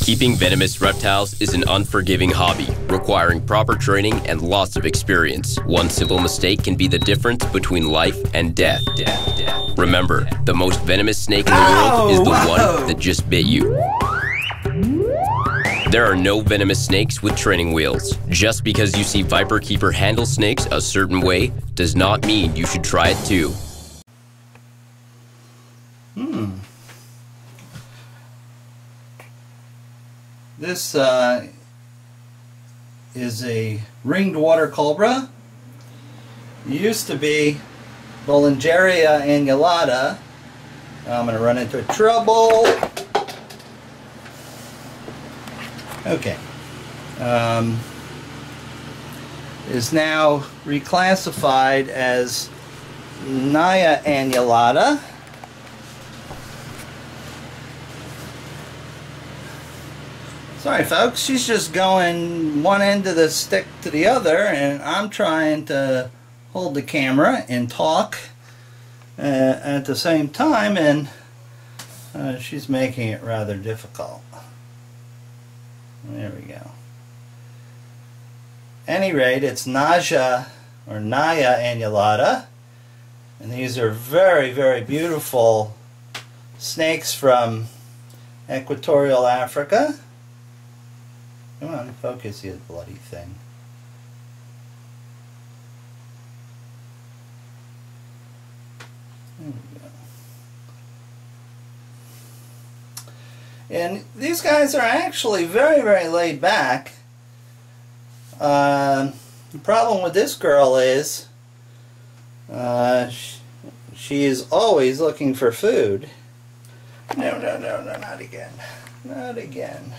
Keeping venomous reptiles is an unforgiving hobby, requiring proper training and lots of experience. One simple mistake can be the difference between life and death. death, death. Remember, the most venomous snake in the world is the one that just bit you. There are no venomous snakes with training wheels. Just because you see Viper Keeper handle snakes a certain way does not mean you should try it too. Hmm. This uh, is a ringed water cobra. It used to be Boulengerina annulata. I'm going to run into trouble. Okay. Um, is now reclassified as Naja annulata. Sorry folks, she's just going one end of the stick to the other and I'm trying to hold the camera and talk uh, at the same time and uh, she's making it rather difficult. There we go. Any rate, it's Naja or Naja annulata and these are very very beautiful snakes from equatorial Africa. Come on, focus, you bloody thing. There we go. And these guys are actually very, very laid back. Uh, the problem with this girl is uh, she, she is always looking for food. No, no, no, no, not again. Not again.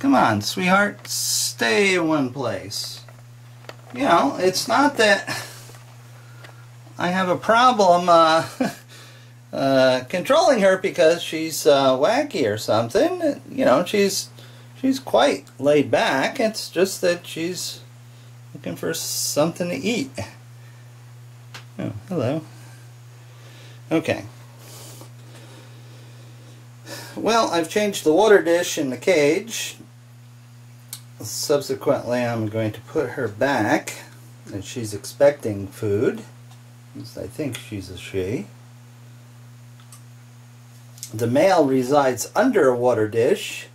Come on, sweetheart, stay in one place. You know, it's not that I have a problem uh, uh, controlling her because she's uh, wacky or something. You know, she's she's quite laid back. It's just that she's looking for something to eat. Oh, hello. Okay. Well, I've changed the water dish in the cage subsequently I'm going to put her back and she's expecting food. I think she's a she. The male resides under a water dish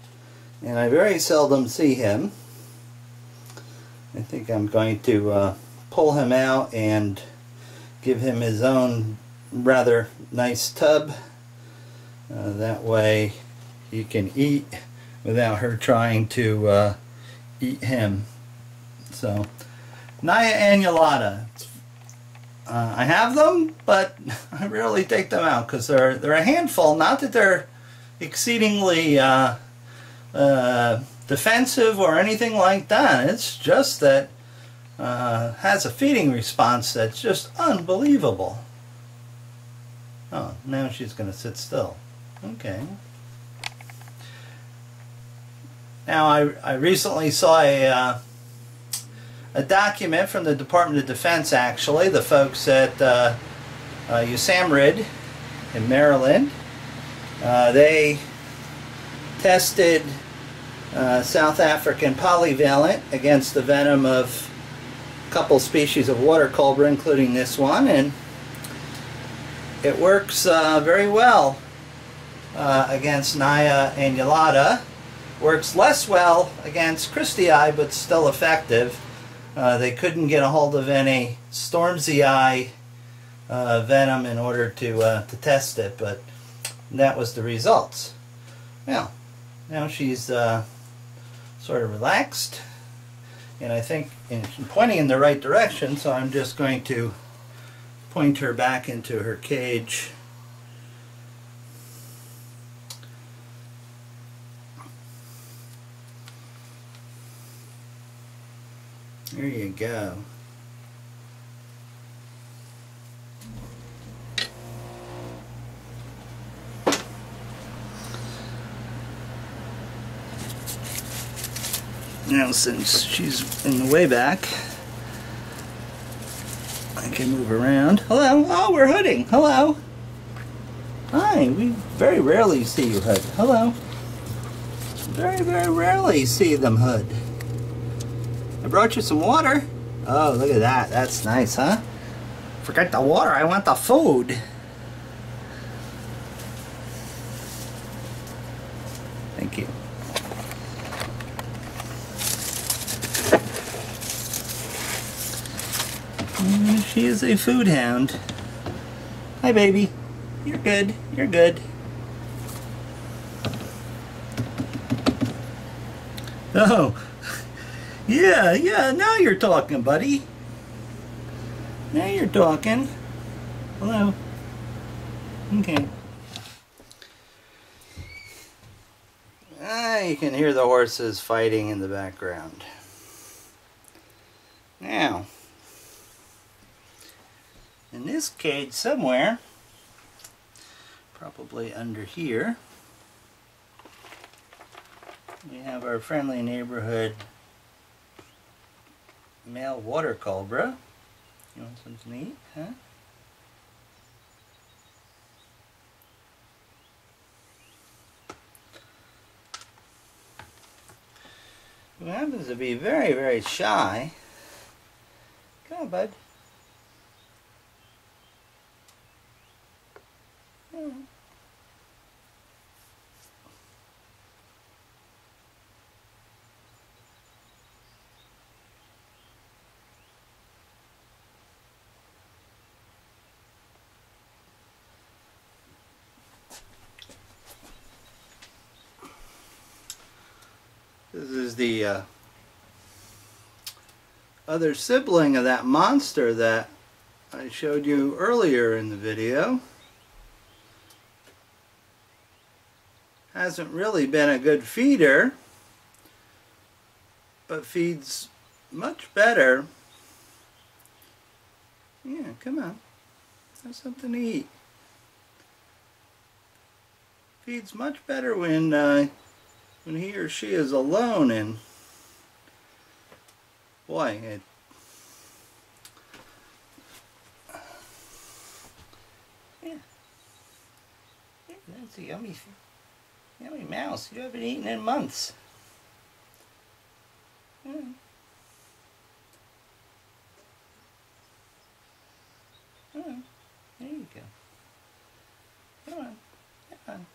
and I very seldom see him. I think I'm going to uh, pull him out and give him his own rather nice tub. Uh, that way he can eat without her trying to uh, eat him. So, Naja annulata. Uh, I have them, but I rarely take them out because they're they're a handful. Not that they're exceedingly uh, uh, defensive or anything like that. It's just that uh, has a feeding response that's just unbelievable. Oh, now she's going to sit still. Okay. Now, I, I recently saw a, uh, a document from the Department of Defense, actually, the folks at uh, uh, USAMRIID in Maryland. Uh, they tested uh, South African polyvalent against the venom of a couple species of water cobra, including this one, and it works uh, very well against Naja annulata Works less well against Christyi, but still effective. Uh, they couldn't get a hold of any stormsi uh, venom in order to uh, to test it, but that was the results. Well, now she's uh, sort of relaxed, and I think in, pointing in the right direction. So I'm just going to point her back into her cage. There you go. Now since she's in the way back, I can move around. Hello, oh we're hooding, hello. Hi, we very rarely see you hood. Hello. Very, very rarely see them hood. I brought you some water. Oh, look at that. That's nice, huh? Forget the water. I want the food. Thank you. Mm, She is a food hound. Hi, baby. You're good. You're good. Oh, yeah, yeah, now you're talking, buddy. Now you're talking. Hello. Okay. Ah, you can hear the horses fighting in the background. Now, in this cage somewhere, probably under here, we have our friendly neighborhood male water cobra. You want something to eat, huh? Who happens to be very, very shy. Come on, bud. Come on. This is the uh, other sibling of that monster that I showed you earlier in the video. Hasn't really been a good feeder, but feeds much better. Yeah, come on. Have something to eat. Feeds much better when uh, when he or she is alone and boy it yeah. that's a yummy yummy mouse you haven't eaten in months yeah. Yeah, there you go come on come on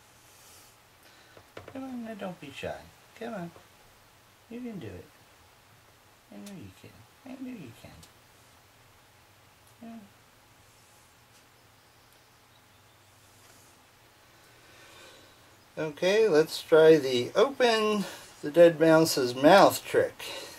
Come on, now don't be shy. Come on. You can do it. I know you can. I know you can. Yeah. Okay, let's try the open the dead mouse's mouth trick.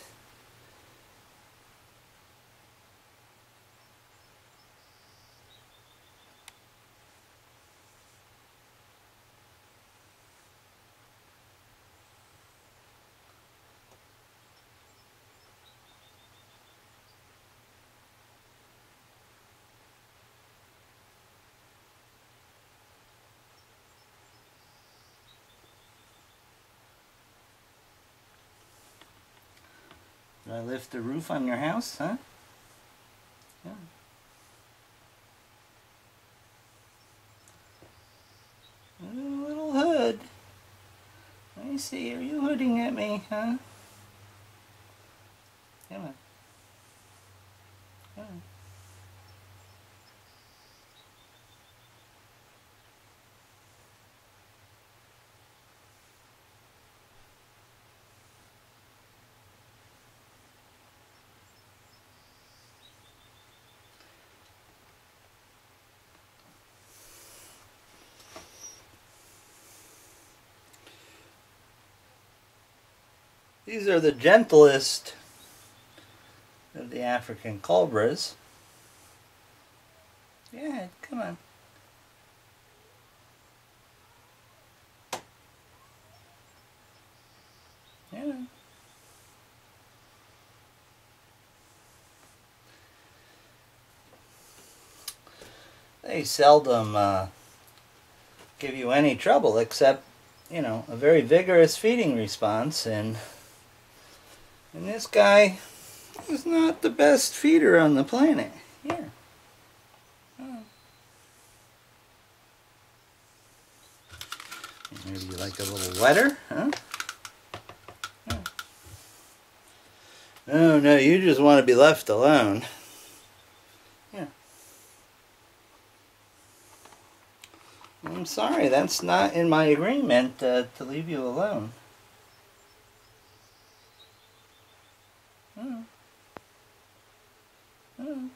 Did I lift the roof on your house, huh? Yeah. A little hood. Let me see, are you hooding at me, huh? Come on. Come on. These are the gentlest of the African cobras. Yeah, come on. Yeah. They seldom uh, give you any trouble except, you know, a very vigorous feeding response and and this guy is not the best feeder on the planet. Here. Oh. Maybe you like a little wetter, huh? Oh. oh no, you just want to be left alone. Yeah. I'm sorry, that's not in my agreement uh, to leave you alone. Hmm.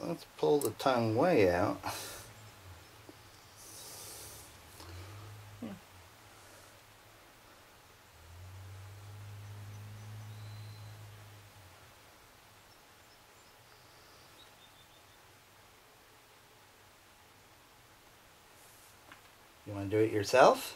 Let's pull the tongue way out. You want to do it yourself?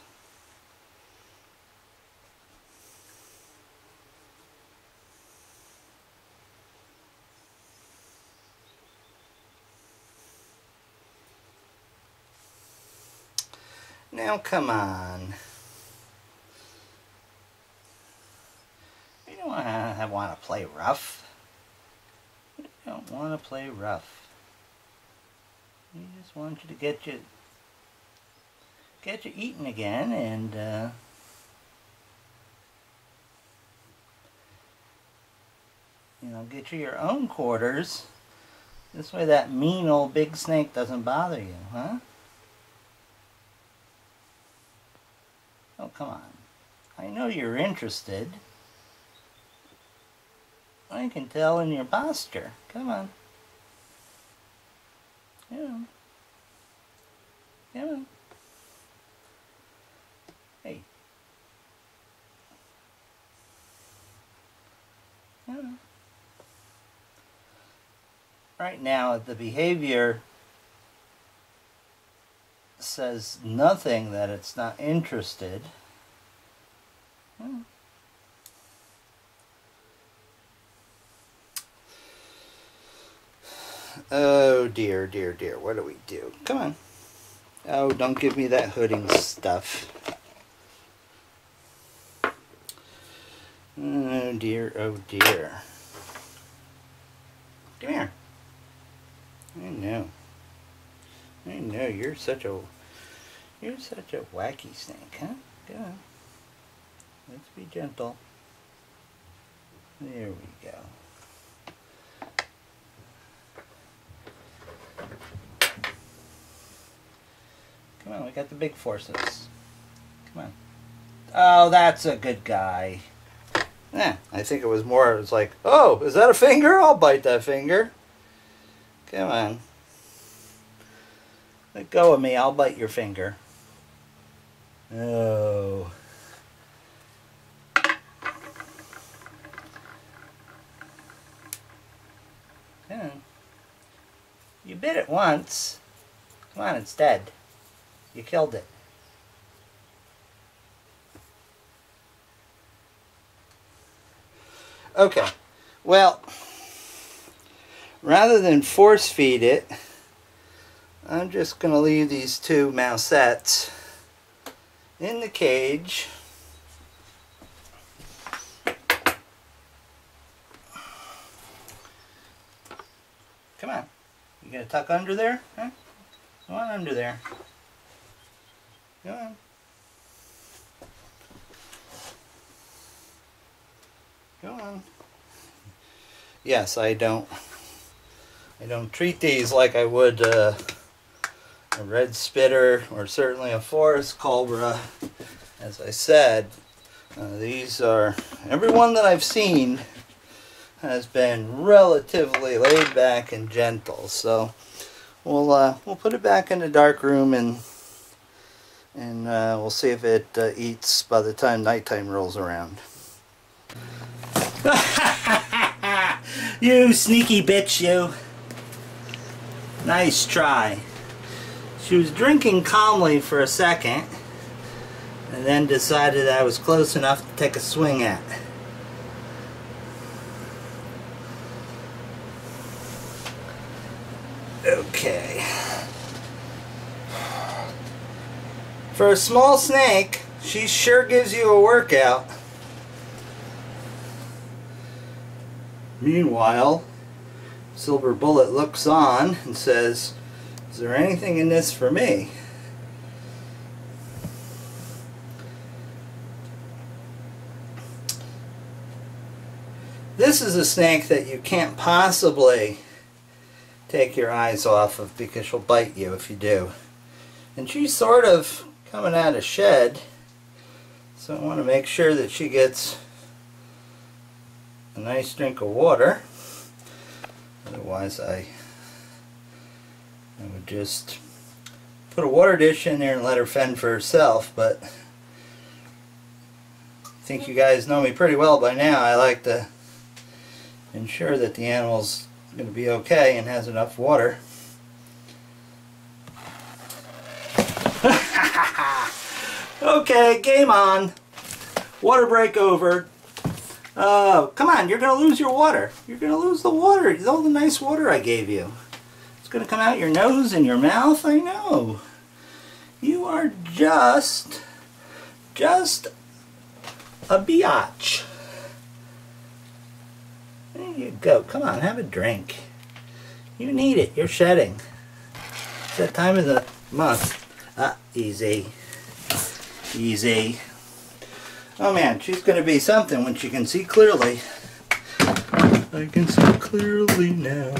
Now come on. You don't want to play rough. You don't want to play rough. You just want you to get you get you eating again and uh, you know get you your own quarters. This way that mean old big snake doesn't bother you, huh? Come on. I know you're interested. I can tell in your posture. Come on. Yeah. Come on. Hey. Yeah. Right now, the behavior says nothing that it's not interested. Hmm. Oh dear, dear, dear. What do we do? Come on. Oh, don't give me that hooding stuff. Oh dear, oh dear. Come here. I know. I know, you're such a you're such a wacky snake, huh? Go on. Let's be gentle. There we go. Come on, we got the big forces. Come on. Oh, that's a good guy. Yeah, I think it was more, it was like, oh, is that a finger? I'll bite that finger. Come on. Let go of me, I'll bite your finger. Oh. Yeah. You bit it once. Come on, it's dead. You killed it. Okay. Well, rather than force feed it, I'm just going to leave these two mousettes in the cage. Come on. You gonna tuck under there? Huh? Come on under there. On. Go on. Yes, I don't. I don't treat these like I would uh, a red spitter or certainly a forest cobra. As I said, uh, these are everyone that I've seen has been relatively laid back and gentle. So we'll uh, we'll put it back in the dark room and and uh, we'll see if it uh, eats by the time nighttime rolls around. you sneaky bitch, you. Nice try. She was drinking calmly for a second and then decided I was close enough to take a swing at. Okay. For a small snake, she sure gives you a workout. Meanwhile, Silver Bullet looks on and says, Is there anything in this for me? This is a snake that you can't possibly take your eyes off of because she'll bite you if you do. And she's sort of coming out of shed. So I want to make sure that she gets a nice drink of water. Otherwise I, I would just put a water dish in there and let her fend for herself. But I think you guys know me pretty well by now. I like to ensure that the animal's going to be okay and has enough water. Okay, game on. Water break over. Oh, come on, you're going to lose your water. You're going to lose the water. All the nice water I gave you. It's going to come out your nose and your mouth, I know. You are just, just a biatch. There you go. Come on, have a drink. You need it. You're shedding. It's that time of the month. Ah, easy. Easy. Oh man, she's going to be something when she can see clearly. I can see clearly now.